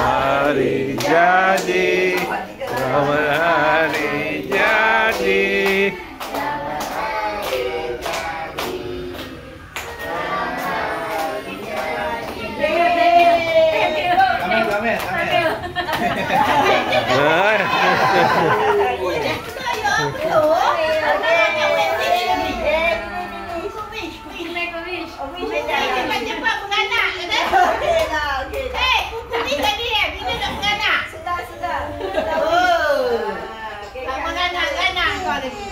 Hari jadi hari jadi Amin, amin, amin. de